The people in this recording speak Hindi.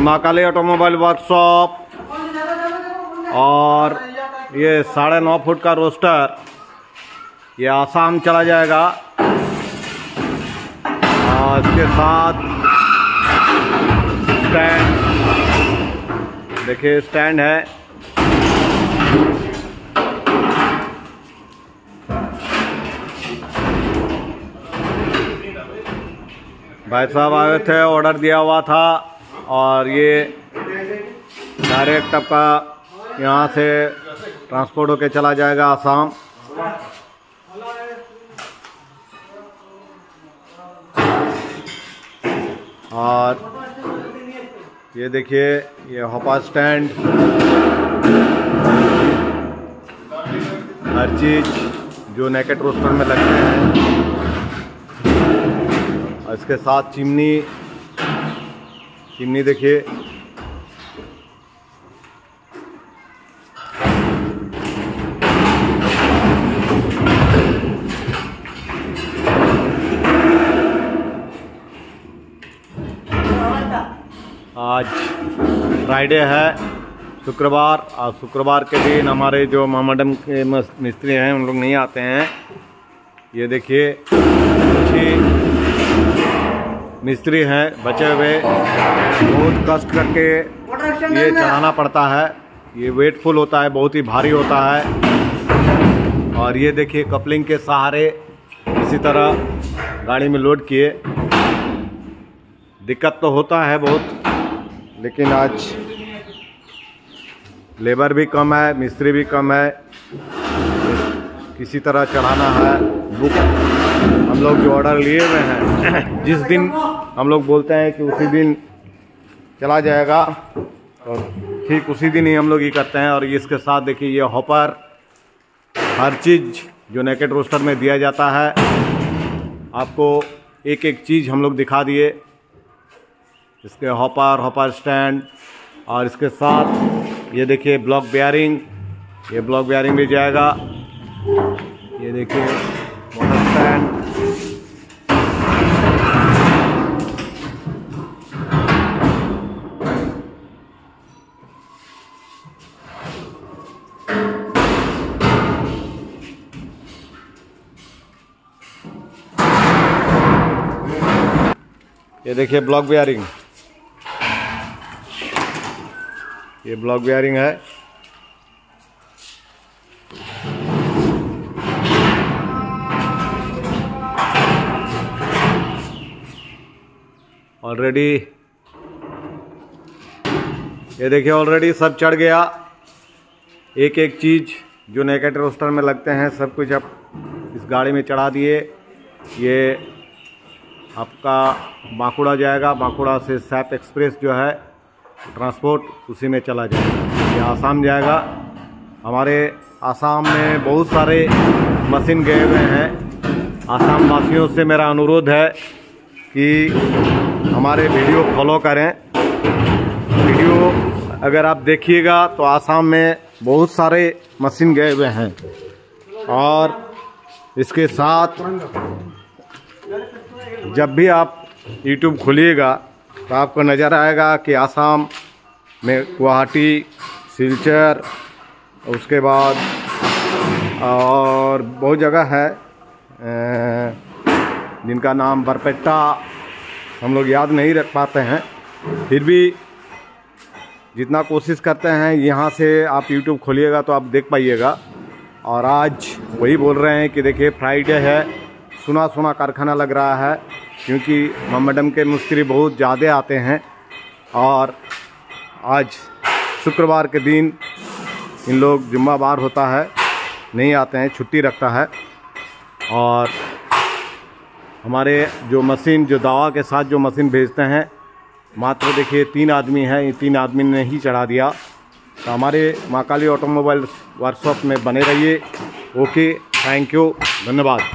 माँ काली ऑटोमोबाइल वर्कशॉप। और ये साढ़े नौ फुट का रोस्टर, ये आसाम चला जाएगा। और इसके साथ स्टैंड, देखिए स्टैंड है। भाई साहब आए थे, ऑर्डर दिया हुआ था। और ये डायरेक्ट आपका यहाँ से ट्रांसपोर्ट होके चला जाएगा आसाम। और ये देखिए, ये हॉपा स्टैंड। हर चीज़ जो नेकेट रोस्टर में लगते हैं। इसके साथ चिमनी। चिमनी देखिए। आज फ्राइडे है, शुक्रवार और शुक्रवार के दिन हमारे जो मामाडम के मिस्त्री हैं, उन लोग नहीं आते हैं। ये देखिए मिस्त्री हैं, बचे हुए बहुत कष्ट करके ये चढ़ाना पड़ता है। ये वेटफुल होता है, बहुत ही भारी होता है। और ये देखिए, कपलिंग के सहारे इसी तरह गाड़ी में लोड किए। दिक्कत तो होता है बहुत, लेकिन आज लेबर भी कम है, मिस्त्री भी कम है। किसी तरह चढ़ाना है। बुक हम लोग जो ऑर्डर लिए हुए हैं, जिस दिन हम लोग बोलते हैं कि उसी दिन चला जाएगा और ठीक उसी दिन ही हम लोग ये करते हैं और इसके साथ देखिए ये हॉपर, हर चीज़ जो नेकेट रोस्टर में दिया जाता है। आपको एक एक चीज़ हम लोग दिखा दिए। इसके हॉपर हॉपर स्टैंड और इसके साथ ये देखिए ब्लॉक बेयरिंग ये ब्लॉक बेयरिंग भी जाएगा। ये देखिए मोटर स्टैंड ये देखिए ब्लॉक बेयरिंग ये ब्लॉक बेयरिंग है। ऑलरेडी ये देखिए ऑलरेडी सब चढ़ गया। एक एक चीज़ जो नेकेट रोस्टर में लगते हैं, सब कुछ अब इस गाड़ी में चढ़ा दिए। ये आपका बांकुड़ा जाएगा। बांकुड़ा से सैप एक्सप्रेस जो है, ट्रांसपोर्ट उसी में चला जाएगा। ये आसाम जाएगा। हमारे आसाम में बहुत सारे मशीन गए हुए हैं। आसाम वासियों से मेरा अनुरोध है कि हमारे वीडियो फॉलो करें। वीडियो अगर आप देखिएगा तो आसाम में बहुत सारे मशीन गए हुए हैं। और इसके साथ जब भी आप YouTube खोलिएगा तो आपको नज़र आएगा कि आसाम में गुवाहाटी, सिलचर, उसके बाद और बहुत जगह है जिनका नाम बरपेटा हम लोग याद नहीं रख पाते हैं। फिर भी जितना कोशिश करते हैं, यहाँ से आप YouTube खोलिएगा तो आप देख पाइएगा। और आज वही बोल रहे हैं कि देखिए फ्राइडे है सुना सुना कारखाना लग रहा है। क्योंकि मैडम के मिस्त्री बहुत ज़्यादा आते हैं और आज शुक्रवार के दिन इन लोग जुम्मावार होता है, नहीं आते हैं, छुट्टी रखता है। और हमारे जो मशीन, जो दवा के साथ जो मशीन भेजते हैं, मात्र देखिए तीन आदमी हैं ये तीन आदमी ने ही चढ़ा दिया। तो हमारे माँ काली ऑटोमोबाइल वर्कशॉप में बने रहिए। ओके, थैंक यू, धन्यवाद।